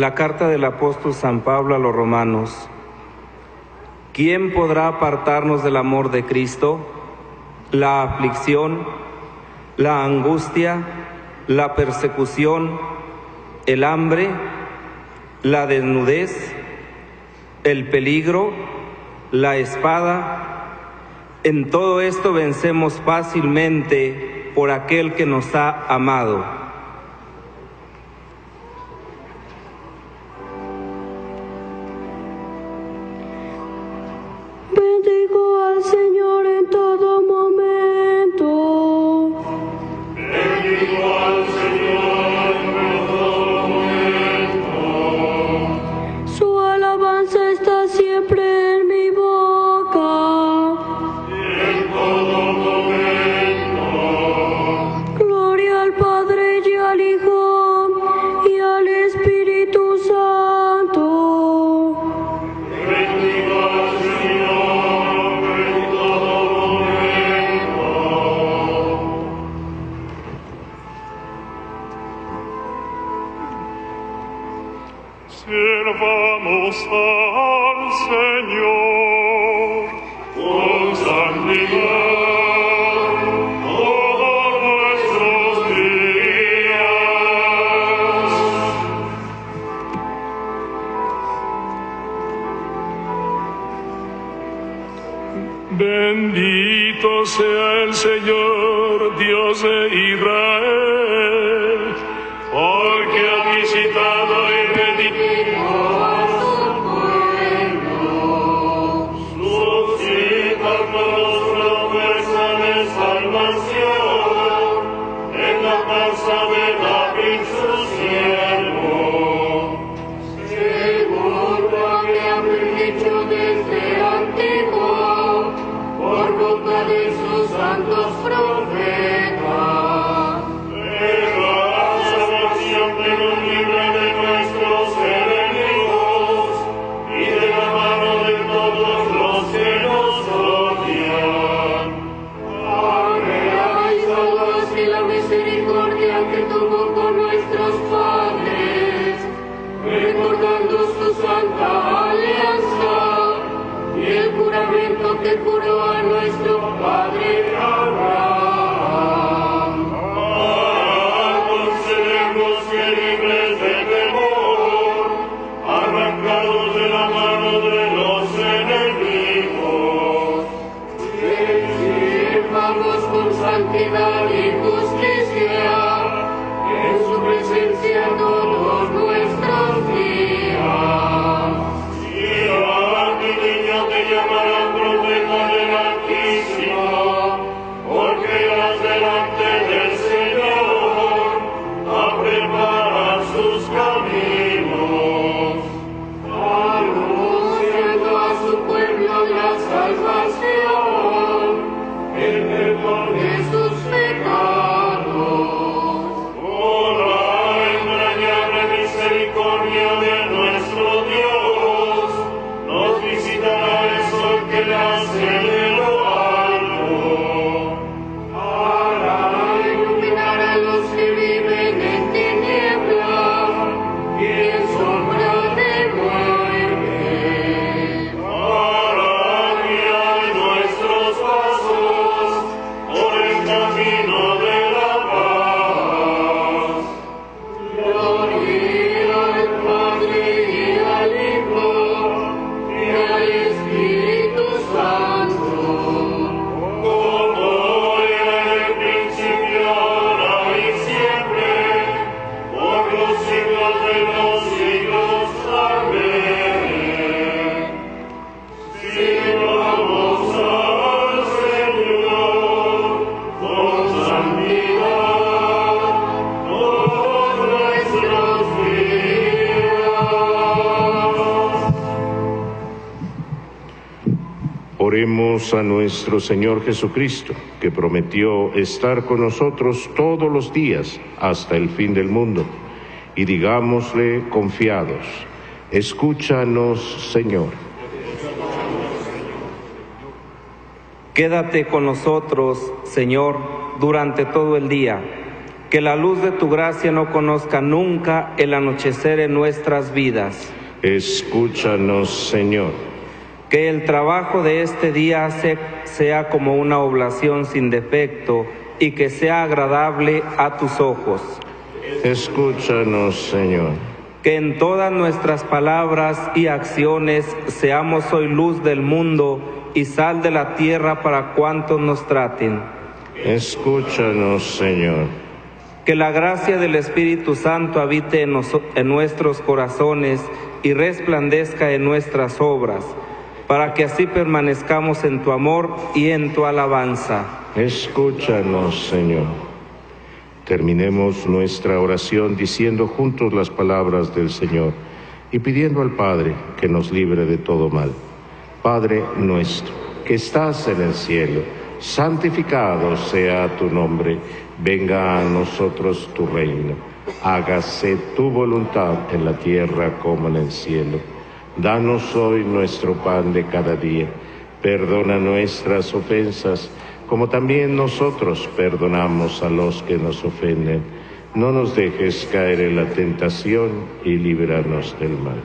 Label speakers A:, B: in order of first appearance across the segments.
A: la
B: carta del apóstol San Pablo a los romanos. ¿Quién podrá apartarnos del amor de Cristo? La aflicción, la angustia, la persecución, el hambre, la desnudez, el peligro, la espada. En todo esto vencemos fácilmente por aquel que nos ha amado.
C: Nuestro
D: Señor
E: Jesucristo, que prometió estar con nosotros todos los días hasta el fin del mundo, y digámosle confiados, escúchanos, Señor.
B: Quédate con nosotros, Señor, durante todo el día. Que la luz de tu gracia no conozca nunca el anochecer en nuestras vidas.
E: Escúchanos, Señor.
B: Que el trabajo de este día se- sea como una oblación sin defecto y que sea agradable a tus ojos.
E: Escúchanos, Señor.
B: Que en todas nuestras palabras y acciones seamos hoy luz del mundo y sal de la tierra para cuantos nos traten.
E: Escúchanos, Señor.
B: Que la gracia del Espíritu Santo habite en, en nuestros corazones y resplandezca en nuestras obras, para que así permanezcamos en tu amor y en tu alabanza.
E: Escúchanos, Señor. Terminemos nuestra oración diciendo juntos las palabras del Señor y pidiendo al Padre que nos libre de todo mal. Padre nuestro, que estás en el cielo, santificado sea tu nombre, venga a nosotros tu reino, hágase tu voluntad en la tierra como en el cielo. Danos hoy nuestro pan de cada día, perdona nuestras ofensas, como también nosotros perdonamos a los que nos ofenden. No nos dejes caer en la tentación y líbranos del mal.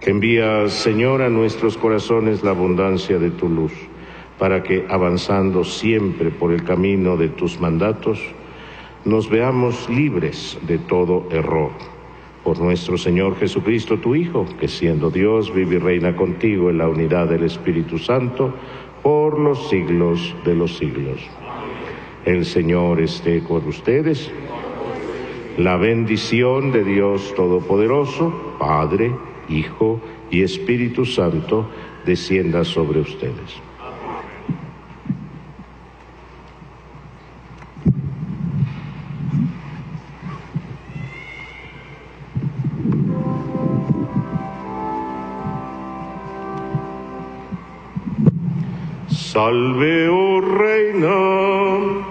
E: Envía, Señor, a nuestros corazones la abundancia de tu luz, para que, avanzando siempre por el camino de tus mandatos, nos veamos libres de todo error. Por nuestro Señor Jesucristo, tu Hijo, que siendo Dios vive y reina contigo en la unidad del Espíritu Santo, por los siglos de los siglos. El Señor esté con ustedes. La bendición de Dios Todopoderoso, Padre, Hijo y Espíritu Santo, descienda sobre ustedes. Salve, oh Reina.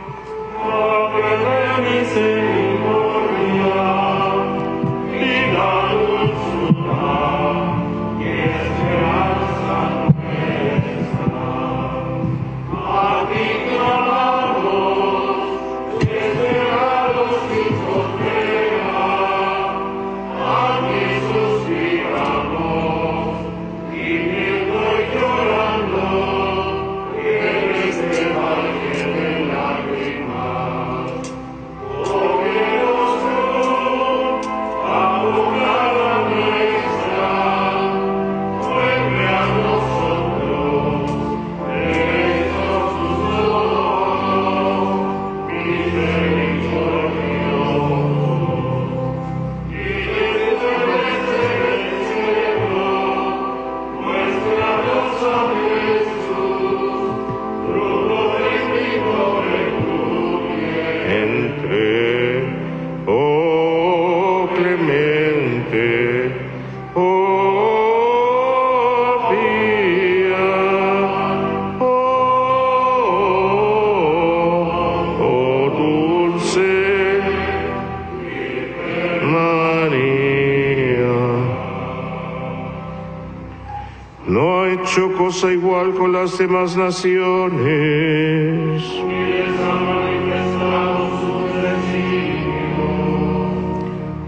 E: Cosa igual con las demás naciones.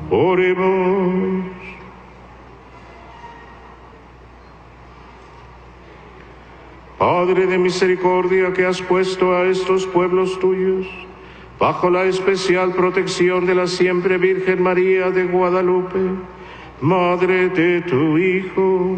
E: Oremos. Padre de misericordia que has puesto a estos pueblos tuyos bajo la especial protección de la siempre Virgen María de Guadalupe, Madre de tu Hijo,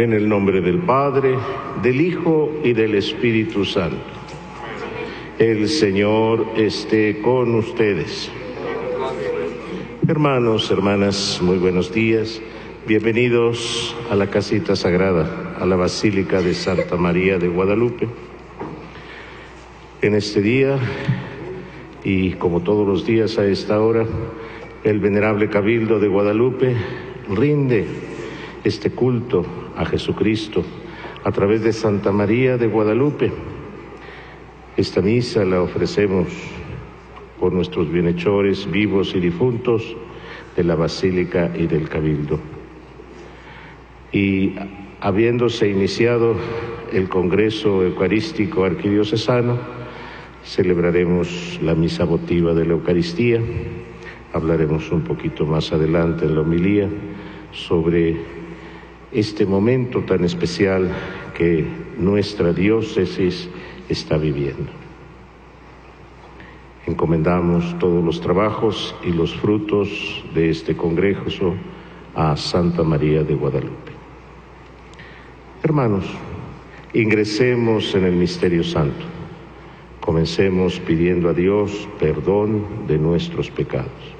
E: En el nombre del Padre, del Hijo y del Espíritu Santo. El Señor esté con ustedes. Hermanos, hermanas, muy buenos días. Bienvenidos a la casita sagrada, a la Basílica de Santa María de Guadalupe. En este día, y como todos los días a esta hora, el venerable Cabildo de Guadalupe rinde este culto a Jesucristo a través de Santa María de Guadalupe. Esta misa la ofrecemos por nuestros bienhechores vivos y difuntos de la Basílica y del Cabildo. Y habiéndose iniciado el Congreso Eucarístico Arquidiocesano, celebraremos la misa votiva de la Eucaristía. Hablaremos un poquito más adelante en la homilía sobre este momento tan especial que nuestra diócesis está viviendo. Encomendamos todos los trabajos y los frutos de este Congreso a Santa María de Guadalupe. Hermanos, ingresemos en el misterio santo. Comencemos pidiendo a Dios perdón de nuestros pecados.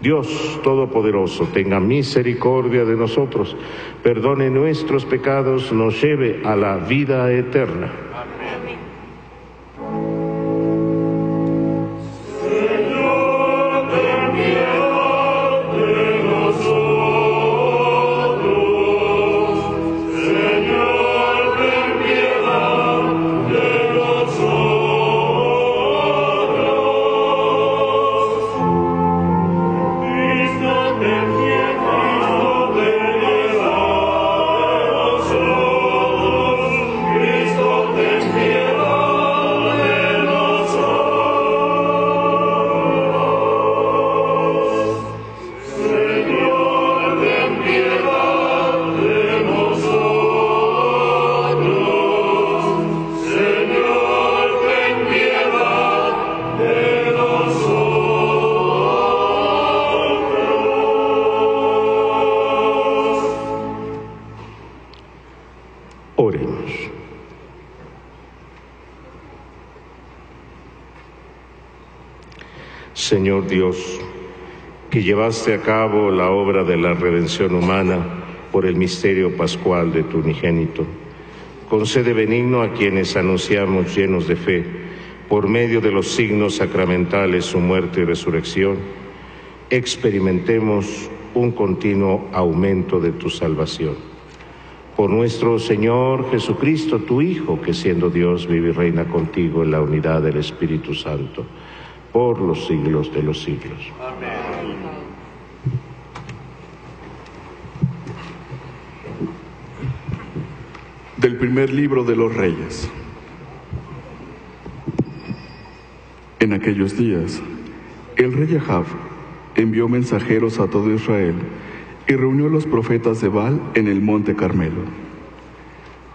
E: Dios Todopoderoso, tenga misericordia de nosotros, perdone nuestros pecados, nos lleve a la vida eterna. Dios, que llevaste a cabo la obra de la redención humana por el misterio pascual de tu unigénito, concede benigno a quienes anunciamos llenos de fe, por medio de los signos sacramentales, su muerte y resurrección, experimentemos un continuo aumento de tu salvación. Por nuestro Señor Jesucristo, tu Hijo, que siendo Dios vive y reina contigo en la unidad del Espíritu Santo, por los siglos de los siglos.
F: Del primer libro de los reyes. En aquellos días, el rey Ahab envió mensajeros a todo Israel y reunió a los profetas de Baal en el monte Carmelo.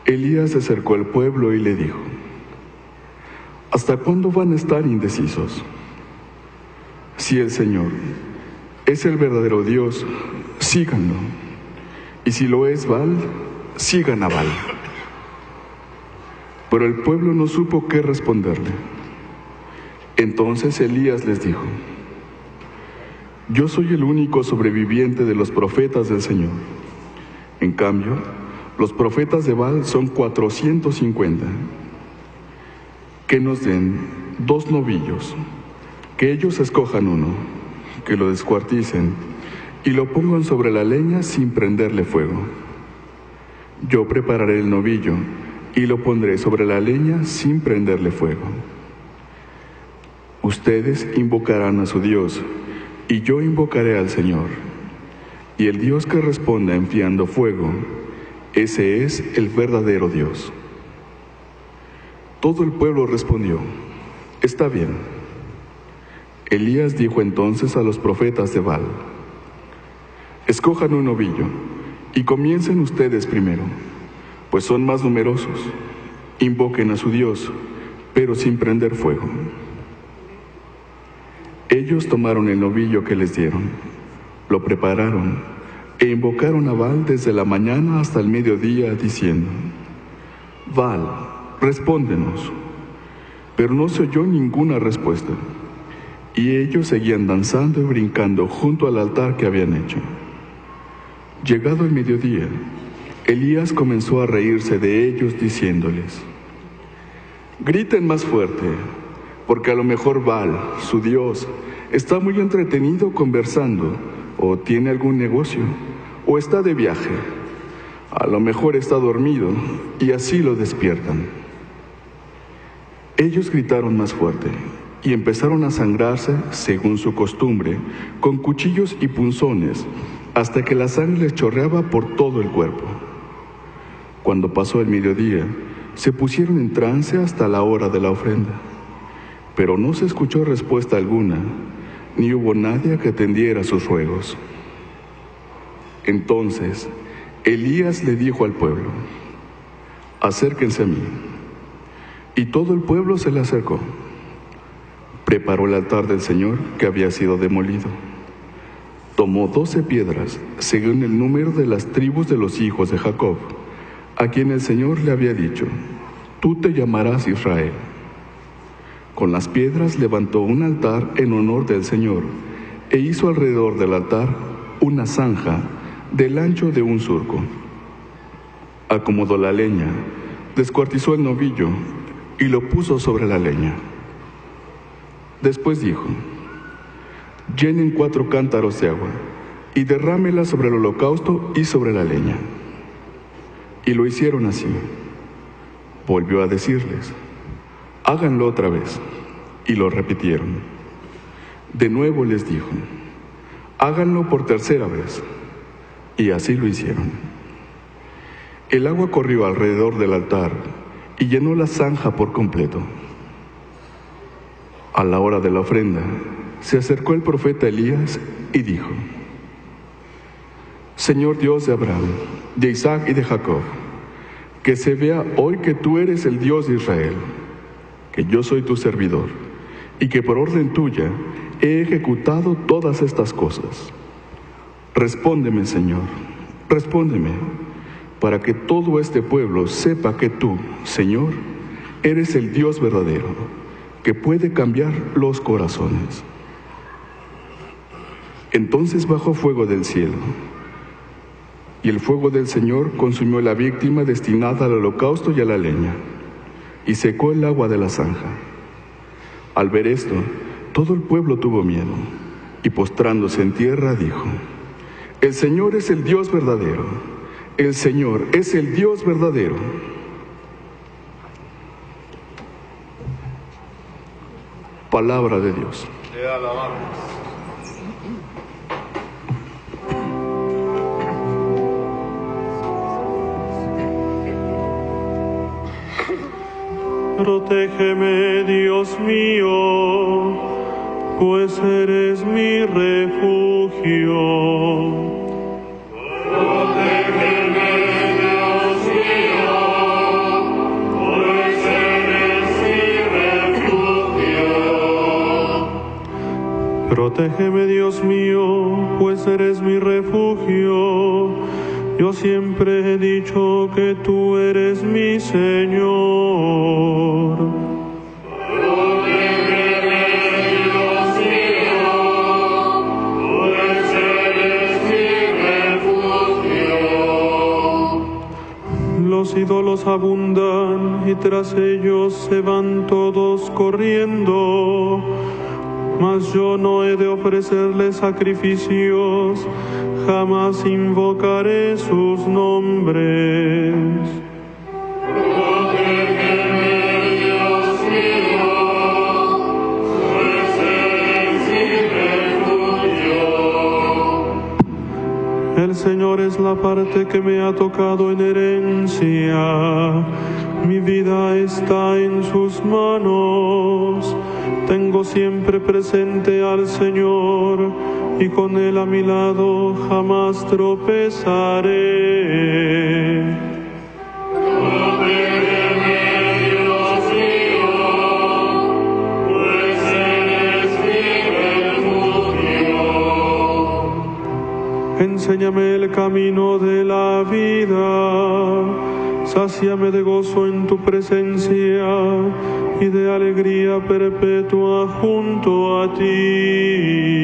F: Elías se acercó al pueblo y le dijo, ¿hasta cuándo van a estar indecisos? Si el Señor es el verdadero Dios, síganlo. Y si lo es Baal, sigan a Baal. Pero el pueblo no supo qué responderle. Entonces Elías les dijo, yo soy el único sobreviviente de los profetas del Señor. En cambio, los profetas de Baal son 450. Que nos den dos novillos, que ellos escojan uno, que lo descuarticen y lo pongan sobre la leña sin prenderle fuego. Yo prepararé el novillo y lo pondré sobre la leña sin prenderle fuego. Ustedes invocarán a su Dios y yo invocaré al Señor. Y el Dios que responda enviando fuego, ese es el verdadero Dios. Todo el pueblo respondió, está bien. Elías dijo entonces a los profetas de Baal, escojan un novillo y comiencen ustedes primero, pues son más numerosos. Invoquen a su Dios, pero sin prender fuego. Ellos tomaron el novillo que les dieron, lo prepararon e invocaron a Baal desde la mañana hasta el mediodía, diciendo, Baal, respóndenos. Pero no se oyó ninguna respuesta, y ellos seguían danzando y brincando junto al altar que habían hecho. Llegado el mediodía, Elías comenzó a reírse de ellos diciéndoles, griten más fuerte, porque a lo mejor Baal, su Dios, está muy entretenido conversando, o tiene algún negocio, o está de viaje. A lo mejor está dormido y así lo despiertan. Ellos gritaron más fuerte y empezaron a sangrarse, según su costumbre, con cuchillos y punzones, hasta que la sangre les chorreaba por todo el cuerpo. Cuando pasó el mediodía, se pusieron en trance hasta la hora de la ofrenda, pero no se escuchó respuesta alguna, ni hubo nadie que atendiera sus ruegos. Entonces Elías le dijo al pueblo, acérquense a mí. Y todo el pueblo se le acercó. Preparó el altar del Señor que había sido demolido. Tomó doce piedras, según el número de las tribus de los hijos de Jacob a quien el Señor le había dicho, tú te llamarás Israel. Con las piedras levantó un altar en honor del Señor e hizo alrededor del altar una zanja del ancho de un surco. Acomodó la leña, descuartizó el novillo y lo puso sobre la leña. Después dijo, llenen cuatro cántaros de agua y derrámela sobre el holocausto y sobre la leña. Y lo hicieron así. Volvió a decirles, háganlo otra vez. Y lo repitieron. De nuevo les dijo, háganlo por tercera vez. Y así lo hicieron. El agua corrió alrededor del altar y llenó la zanja por completo. A la hora de la ofrenda, se acercó el profeta Elías y dijo, Señor Dios de Abraham, de Isaac y de Jacob, que se vea hoy que tú eres el Dios de Israel, que yo soy tu servidor, y que por orden tuya he ejecutado todas estas cosas. Respóndeme, Señor, respóndeme, para que todo este pueblo sepa que tú, Señor, eres el Dios verdadero, que puede cambiar los corazones. Entonces bajó fuego del cielo y el fuego del Señor consumió la víctima destinada al holocausto y a la leña, y secó el agua de la zanja. Al ver esto, todo el pueblo tuvo miedo, y postrándose en tierra dijo, El Señor es el Dios verdadero, el Señor es el Dios verdadero. Palabra de Dios.
C: Protégeme, Dios mío, pues eres mi refugio.
G: Protégeme, Dios mío, pues eres mi refugio.
C: Yo siempre he dicho que tú eres mi Señor.
G: Protégeme, Dios mío, pues eres mi refugio.
C: Los ídolos abundan y tras ellos se van todos corriendo. Mas yo no he de ofrecerles sacrificios, jamás invocaré sus nombres. El Señor es la parte que me ha tocado en herencia.
G: Mi vida está en sus manos. Tengo siempre presente al Señor y con Él a mi lado jamás tropezaré. Enséñame el camino de la vida, sáciame de gozo en tu presencia y de alegría perpetua junto a ti.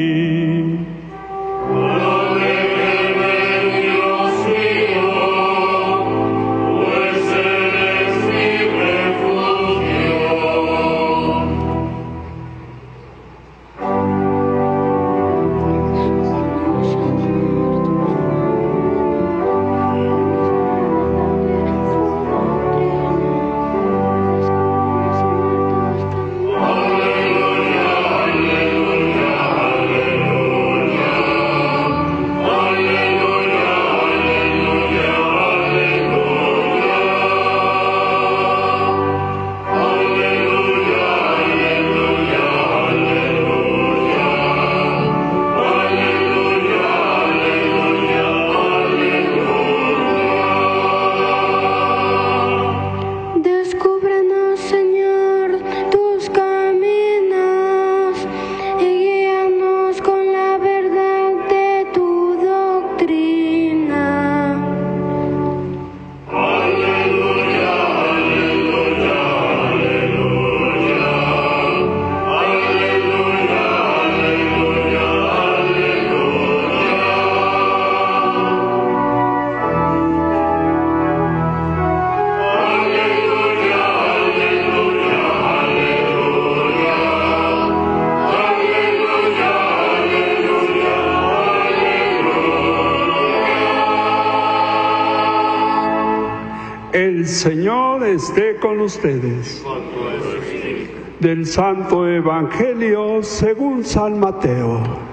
H: Con ustedes. Del Santo Evangelio según San Mateo.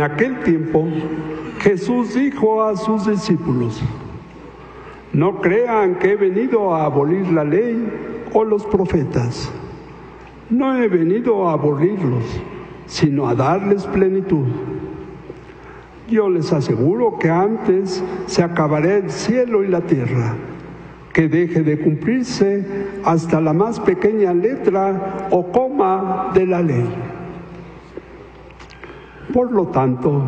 H: En aquel tiempo Jesús dijo a sus discípulos, no crean que he venido a abolir la ley o los profetas. No he venido a abolirlos, sino a darles plenitud. Yo les aseguro que antes se acabará el cielo y la tierra, que deje de cumplirse hasta la más pequeña letra o coma de la ley. Por lo tanto,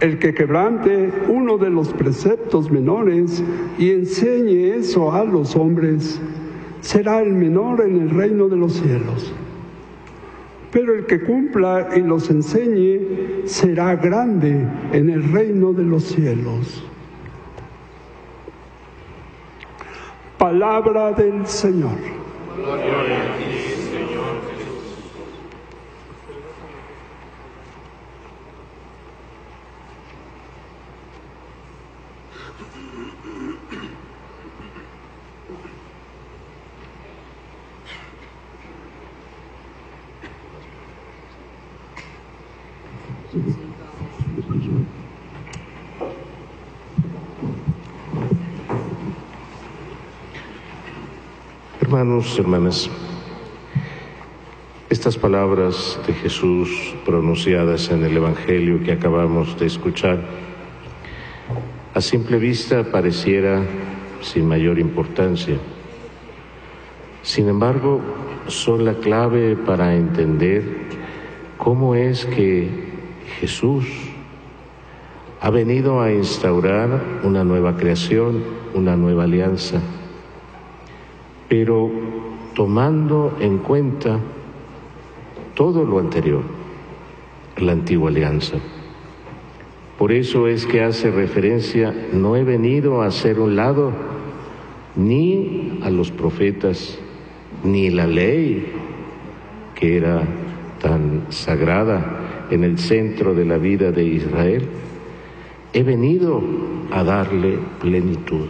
H: el que quebrante uno de los preceptos menores y enseñe eso a los hombres, será el menor en el reino de los cielos. Pero el que cumpla y los enseñe será grande en el reino de los cielos. Palabra del Señor.
E: Hermanos, hermanas, estas palabras de Jesús pronunciadas en el Evangelio que acabamos de escuchar, a simple vista pareciera sin mayor importancia. Sin embargo, son la clave para entender cómo es que Jesús ha venido a instaurar una nueva creación, una nueva alianza pero tomando en cuenta todo lo anterior, la antigua alianza. Por eso es que hace referencia, no he venido a hacer un lado ni a los profetas, ni la ley que era tan sagrada en el centro de la vida de Israel, he venido a darle plenitud.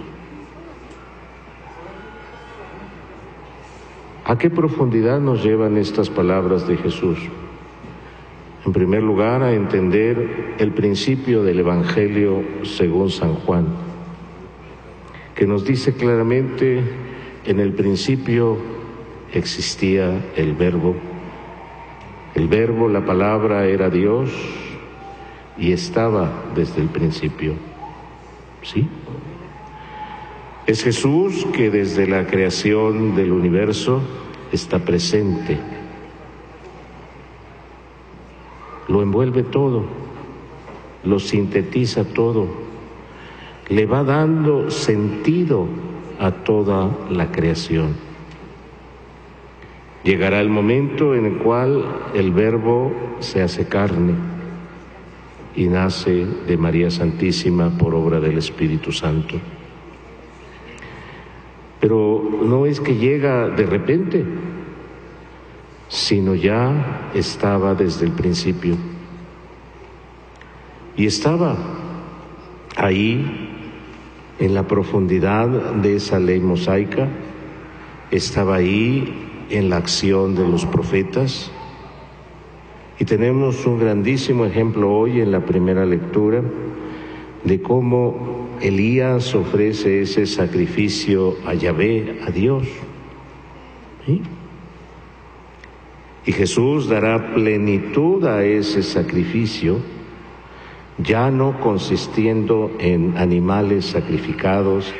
E: ¿A qué profundidad nos llevan estas palabras de Jesús? En primer lugar, a entender el principio del Evangelio según San Juan, que nos dice claramente, en el principio existía el verbo, el verbo, la palabra era Dios y estaba desde el principio. ¿Sí? Es Jesús que desde la creación del universo está presente. Lo envuelve todo, lo sintetiza todo, le va dando sentido a toda la creación. Llegará el momento en el cual el verbo se hace carne y nace de María Santísima por obra del Espíritu Santo. No es que llega de repente, sino ya estaba desde el principio. Y estaba ahí en la profundidad de esa ley mosaica, estaba ahí en la acción de los profetas. Y tenemos un grandísimo ejemplo hoy en la primera lectura de cómo Elías ofrece ese sacrificio a Yahvé, a Dios. Y Jesús dará plenitud a ese sacrificio, ya no consistiendo en animales sacrificados,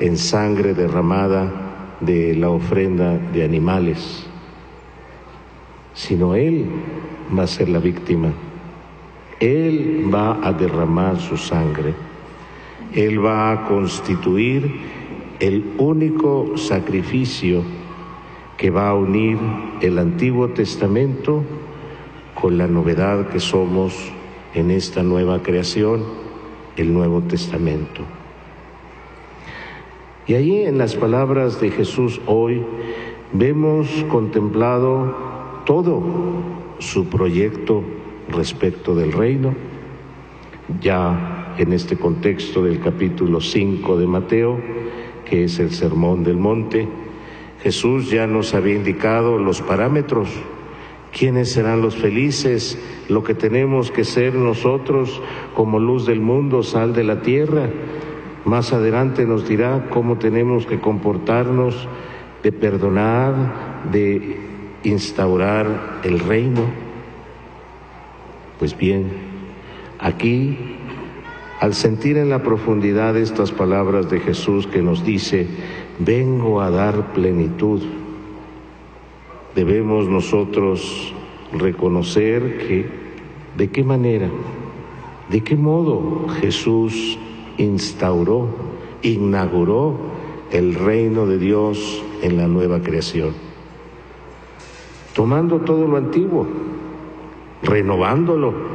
E: en sangre derramada de la ofrenda de animales, sino Él va a ser la víctima. Él va a derramar su sangre él va a constituir el único sacrificio que va a unir el Antiguo Testamento con la novedad que somos en esta nueva creación, el Nuevo Testamento. Y ahí en las palabras de Jesús hoy vemos contemplado todo su proyecto respecto del reino, ya en este contexto del capítulo 5 de Mateo, que es el Sermón del Monte, Jesús ya nos había indicado los parámetros, quiénes serán los felices, lo que tenemos que ser nosotros como luz del mundo, sal de la tierra. Más adelante nos dirá cómo tenemos que comportarnos, de perdonar, de instaurar el reino. Pues bien, aquí al sentir en la profundidad estas palabras de Jesús que nos dice, vengo a dar plenitud, debemos nosotros reconocer que de qué manera, de qué modo Jesús instauró, inauguró el reino de Dios en la nueva creación. Tomando todo lo antiguo, renovándolo,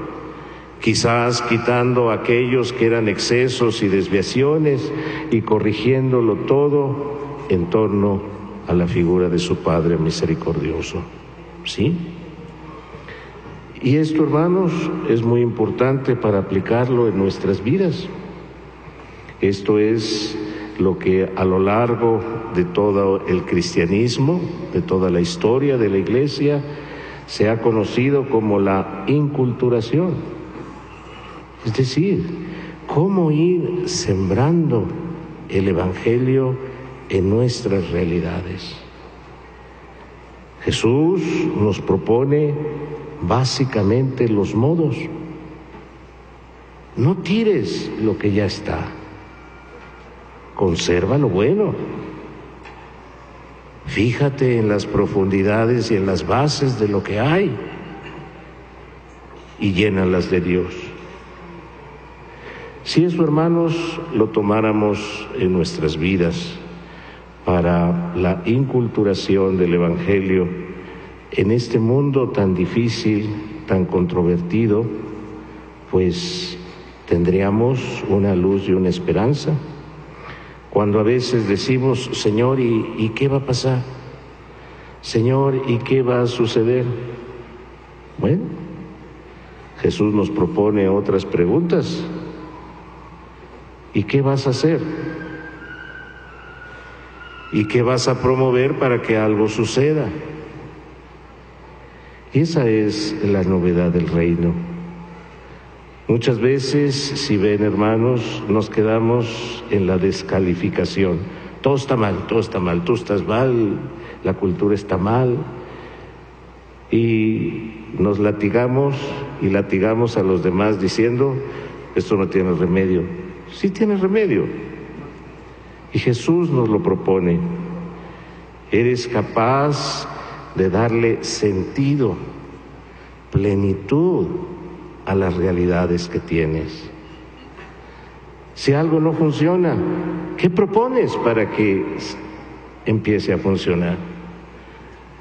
E: quizás quitando aquellos que eran excesos y desviaciones y corrigiéndolo todo en torno a la figura de su Padre misericordioso. ¿Sí? Y esto, hermanos, es muy importante para aplicarlo en nuestras vidas. Esto es lo que a lo largo de todo el cristianismo, de toda la historia de la Iglesia, se ha conocido como la inculturación es decir, cómo ir sembrando el Evangelio en nuestras realidades. Jesús nos propone básicamente los modos. No tires lo que ya está, conserva lo bueno. Fíjate en las profundidades y en las bases de lo que hay y llénalas de Dios. Si eso, hermanos, lo tomáramos en nuestras vidas para la inculturación del Evangelio en este mundo tan difícil, tan controvertido, pues tendríamos una luz y una esperanza. Cuando a veces decimos, Señor, ¿y, ¿y, qué va a pasar? Señor, ¿y qué va a suceder? Bueno, Jesús nos propone otras preguntas. ¿Y qué vas a hacer? ¿Y qué vas a promover para que algo suceda? Esa es la novedad del reino. Muchas veces, si ven hermanos, nos quedamos en la descalificación. Todo está mal, todo está mal, tú estás mal, la cultura está mal. Y nos latigamos y latigamos a los demás diciendo, esto no tiene remedio. Sí tiene remedio. Y Jesús nos lo propone. Eres capaz de darle sentido, plenitud a las realidades que tienes. Si algo no funciona, ¿qué propones para que empiece a funcionar?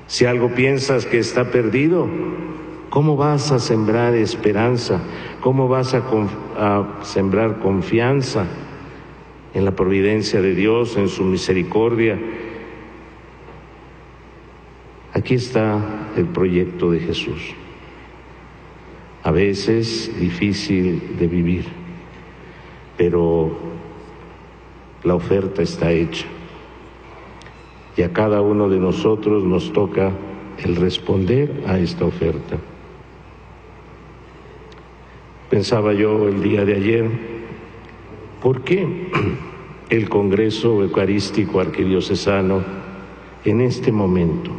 E: Si algo piensas que está perdido, ¿cómo vas a sembrar esperanza? ¿Cómo vas a, sembrar confianza en la providencia de Dios, en su misericordia? Aquí está el proyecto de Jesús. A veces difícil de vivir, pero la oferta está hecha. Y a cada uno de nosotros nos toca el responder a esta oferta. Pensaba yo el día de ayer, ¿por qué el Congreso Eucarístico Arquidiocesano en este momento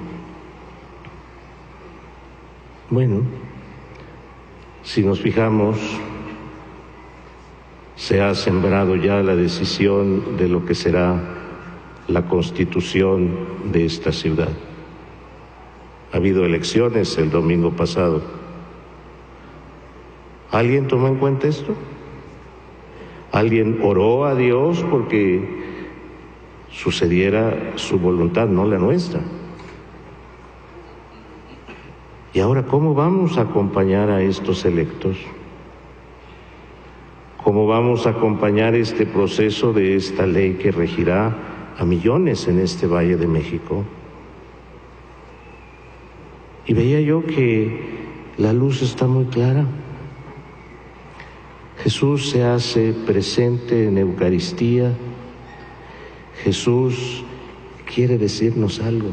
E: bueno, si nos fijamos, se ha sembrado ya la decisión de lo que será la constitución de esta ciudad. Ha habido elecciones el domingo pasado. ¿Alguien tomó en cuenta esto? ¿Alguien oró a Dios porque sucediera su voluntad, no la nuestra? ¿Y ahora cómo vamos a acompañar a estos electos? ¿Cómo vamos a acompañar este proceso de esta ley que regirá a millones en este Valle de México? Y veía yo que la luz está muy clara. Jesús se hace presente en Eucaristía. Jesús quiere decirnos algo.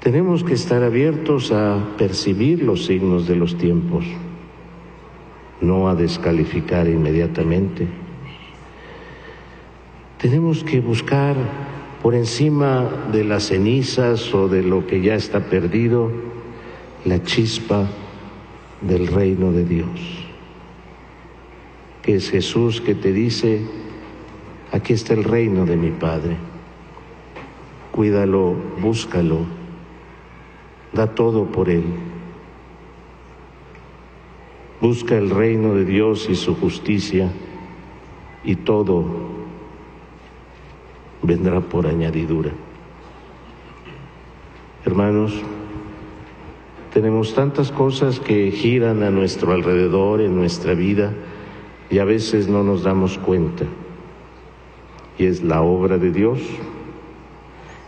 E: Tenemos que estar abiertos a percibir los signos de los tiempos, no a descalificar inmediatamente. Tenemos que buscar por encima de las cenizas o de lo que ya está perdido la chispa del reino de Dios, que es Jesús que te dice, aquí está el reino de mi Padre, cuídalo, búscalo da todo por Él. Busca el reino de Dios y su justicia y todo vendrá por añadidura. Hermanos, tenemos tantas cosas que giran a nuestro alrededor en nuestra vida y a veces no nos damos cuenta. Y es la obra de Dios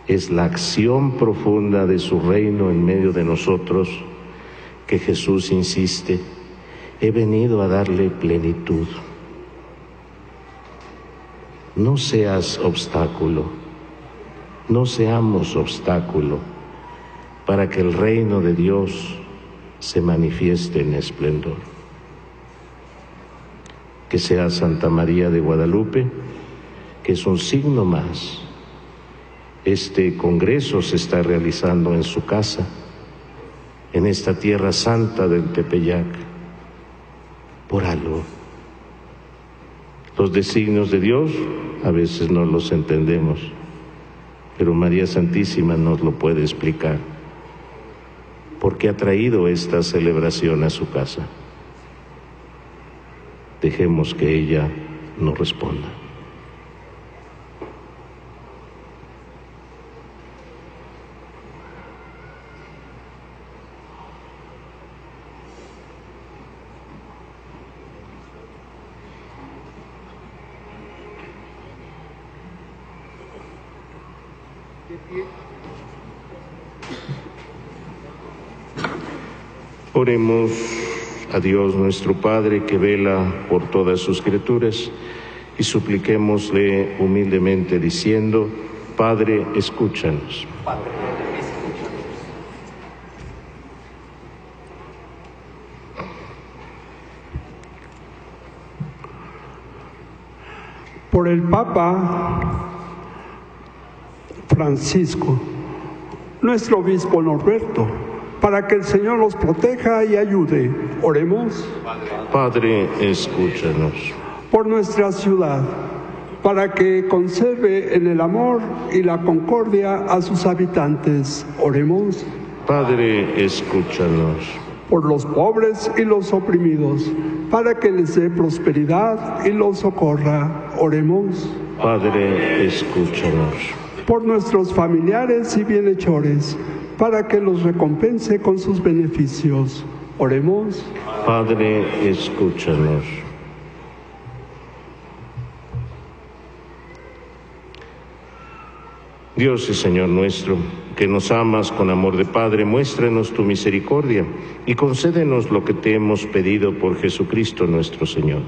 E: es la acción profunda de su reino en medio de nosotros que Jesús insiste, he venido a darle plenitud. No seas obstáculo, no seamos obstáculo para que el reino de Dios se manifieste en esplendor. Que sea Santa María de Guadalupe, que es un signo más este Congreso se está realizando en su casa, en esta tierra santa del Tepeyac, por algo. Los designios de Dios a veces no los entendemos, pero María Santísima nos lo puede explicar. ¿Por qué ha traído esta celebración a su casa? Dejemos que ella nos responda. Oremos a Dios nuestro Padre que vela por todas sus criaturas y supliquémosle humildemente diciendo, Padre, escúchanos.
H: Por el Papa Francisco, nuestro obispo Norberto, para que el Señor los proteja y ayude. Oremos.
E: Padre, escúchanos.
H: Por nuestra ciudad, para que conserve en el amor y la concordia a sus habitantes. Oremos.
E: Padre, escúchanos.
H: Por los pobres y los oprimidos, para que les dé prosperidad y los socorra. Oremos.
E: Padre, escúchanos.
H: Por nuestros familiares y bienhechores, para que los recompense con sus beneficios. Oremos.
E: Padre, escúchanos. Dios y Señor nuestro, que nos amas con amor de Padre, muéstrenos tu misericordia y concédenos lo que te hemos pedido por Jesucristo nuestro Señor.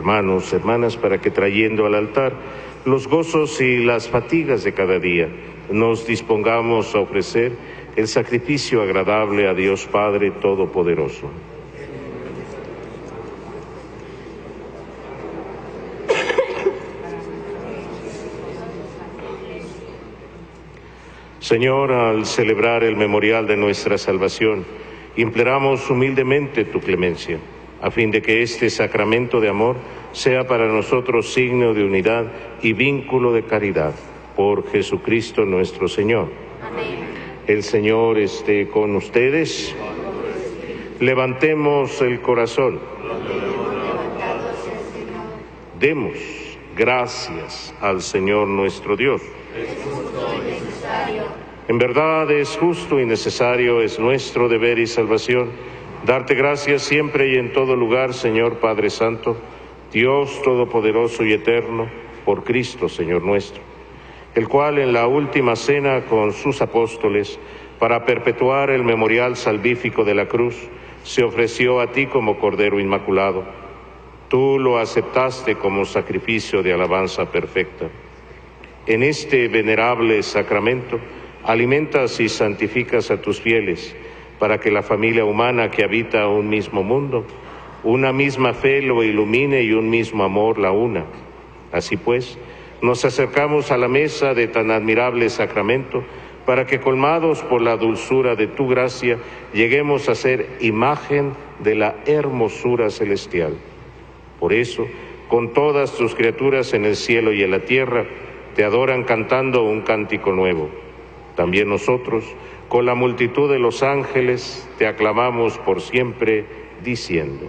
E: Hermanos, hermanas, para que trayendo al altar los gozos y las fatigas de cada día, nos dispongamos a ofrecer el sacrificio agradable a Dios Padre Todopoderoso. Señor, al celebrar el memorial de nuestra salvación, imploramos humildemente tu clemencia, a fin de que este sacramento de amor sea para nosotros signo de unidad y vínculo de caridad. Por Jesucristo nuestro Señor. Amén. El Señor esté con ustedes. Levantemos el corazón. Demos gracias al Señor nuestro Dios. En verdad es justo y necesario, es nuestro deber y salvación, darte gracias siempre y en todo lugar, Señor Padre Santo, Dios Todopoderoso y Eterno, por Cristo, Señor nuestro, el cual en la última cena con sus apóstoles, para perpetuar el memorial salvífico de la cruz, se ofreció a ti como Cordero Inmaculado. Tú lo aceptaste como sacrificio de alabanza perfecta. En este venerable sacramento alimentas y santificas a tus fieles para que la familia humana que habita un mismo mundo, una misma fe lo ilumine y un mismo amor la una. Así pues, nos acercamos a la mesa de tan admirable sacramento para que colmados por la dulzura de tu gracia lleguemos a ser imagen de la hermosura celestial. Por eso, con todas tus criaturas en el cielo y en la tierra, te adoran cantando un cántico nuevo. También nosotros, con la multitud de los ángeles, te aclamamos por siempre, diciendo.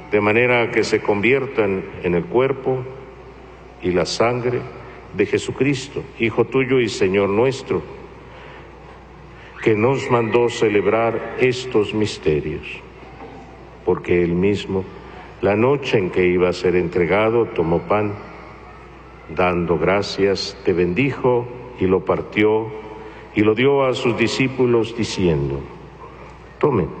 E: de manera que se conviertan en el cuerpo y la sangre de Jesucristo, Hijo tuyo y Señor nuestro, que nos mandó celebrar estos misterios, porque él mismo, la noche en que iba a ser entregado, tomó pan, dando gracias, te bendijo y lo partió y lo dio a sus discípulos diciendo, tomen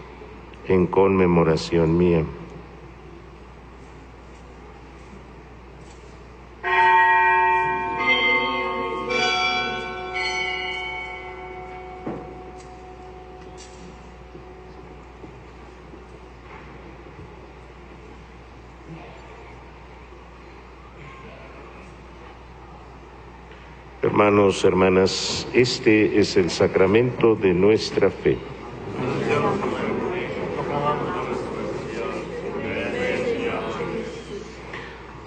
E: en conmemoración mía. Hermanos, hermanas, este es el sacramento de nuestra fe.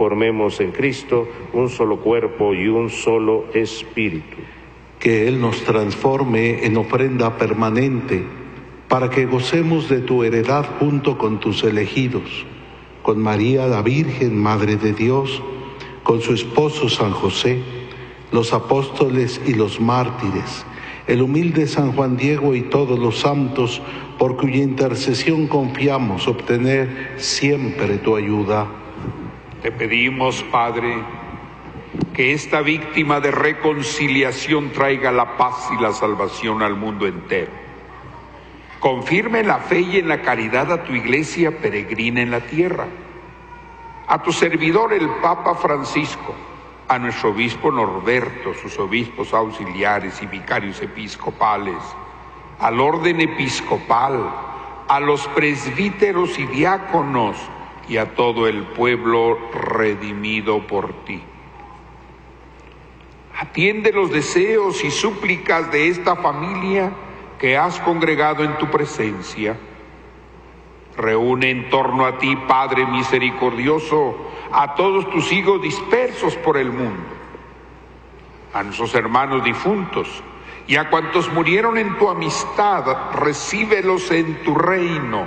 E: formemos en Cristo un solo cuerpo y un solo espíritu.
I: Que Él nos transforme en ofrenda permanente, para que gocemos de tu heredad junto con tus elegidos, con María la Virgen, Madre de Dios, con su esposo San José, los apóstoles y los mártires, el humilde San Juan Diego y todos los santos, por cuya intercesión confiamos obtener siempre tu ayuda.
J: Te pedimos, Padre, que esta víctima de reconciliación traiga la paz y la salvación al mundo entero. Confirme en la fe y en la caridad a tu iglesia peregrina en la tierra a tu servidor el Papa Francisco, a nuestro obispo Norberto, sus obispos auxiliares y vicarios episcopales, al orden episcopal, a los presbíteros y diáconos y a todo el pueblo redimido por ti. Atiende los deseos y súplicas de esta familia que has congregado en tu presencia Reúne en torno a ti, Padre misericordioso, a todos tus hijos dispersos por el mundo, a nuestros hermanos difuntos y a cuantos murieron en tu amistad, recíbelos en tu reino,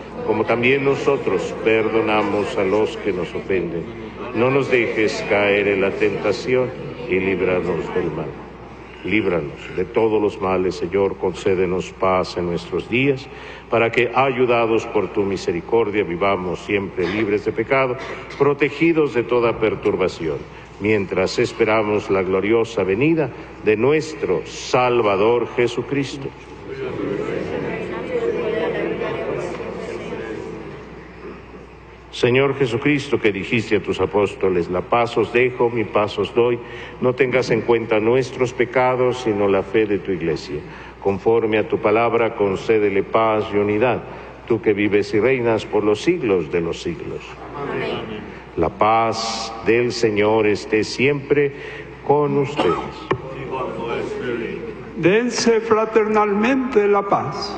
E: como también nosotros perdonamos a los que nos ofenden. No nos dejes caer en la tentación y líbranos del mal. Líbranos de todos los males, Señor, concédenos paz en nuestros días, para que, ayudados por tu misericordia, vivamos siempre libres de pecado, protegidos de toda perturbación, mientras esperamos la gloriosa venida de nuestro Salvador Jesucristo. Señor Jesucristo, que dijiste a tus apóstoles, la paz os dejo, mi paz os doy, no tengas en cuenta nuestros pecados, sino la fe de tu iglesia. Conforme a tu palabra, concédele paz y unidad, tú que vives y reinas por los siglos de los siglos. Amén. La paz del Señor esté siempre con ustedes.
H: Dense fraternalmente la paz.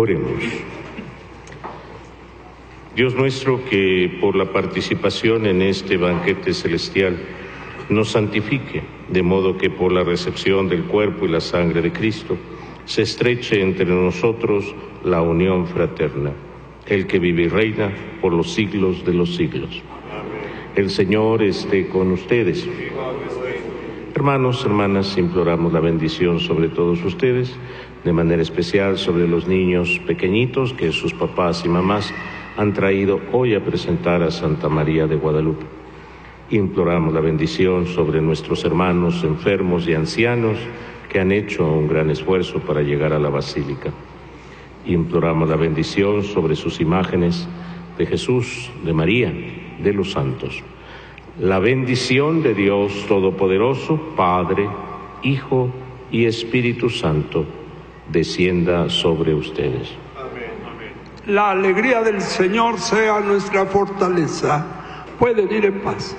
G: Oremos. Dios nuestro, que por la participación en este banquete celestial nos santifique, de modo que por la recepción del cuerpo y la sangre de Cristo se estreche entre nosotros la unión fraterna, el que vive y reina por los siglos de los siglos. El Señor esté con ustedes.
E: Hermanos, hermanas, imploramos la bendición sobre todos ustedes, de manera especial sobre los niños pequeñitos que sus papás y mamás han traído hoy a presentar a Santa María de Guadalupe. Imploramos la bendición sobre nuestros hermanos enfermos y ancianos que han hecho un gran esfuerzo para llegar a la basílica. Imploramos la bendición sobre sus imágenes de Jesús, de María, de los santos. La bendición de Dios Todopoderoso, Padre, Hijo y Espíritu Santo, descienda sobre ustedes.
H: La alegría del Señor sea nuestra fortaleza. Pueden ir en paz.